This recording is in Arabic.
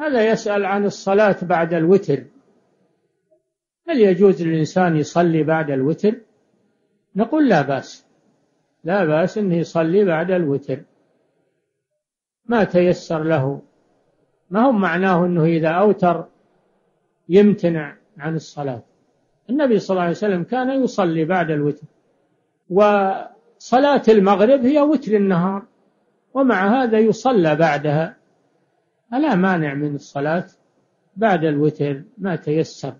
هذا يسأل عن الصلاة بعد الوتر. هل يجوز للإنسان يصلي بعد الوتر؟ نقول لا بأس. لا بأس أنه يصلي بعد الوتر. ما تيسر له. ما هو معناه أنه إذا أوتر يمتنع عن الصلاة. النبي صلى الله عليه وسلم كان يصلي بعد الوتر. وصلاة المغرب هي وتر النهار. ومع هذا يصلى بعدها. فلا مانع من الصلاة بعد الوتر ما تيسر.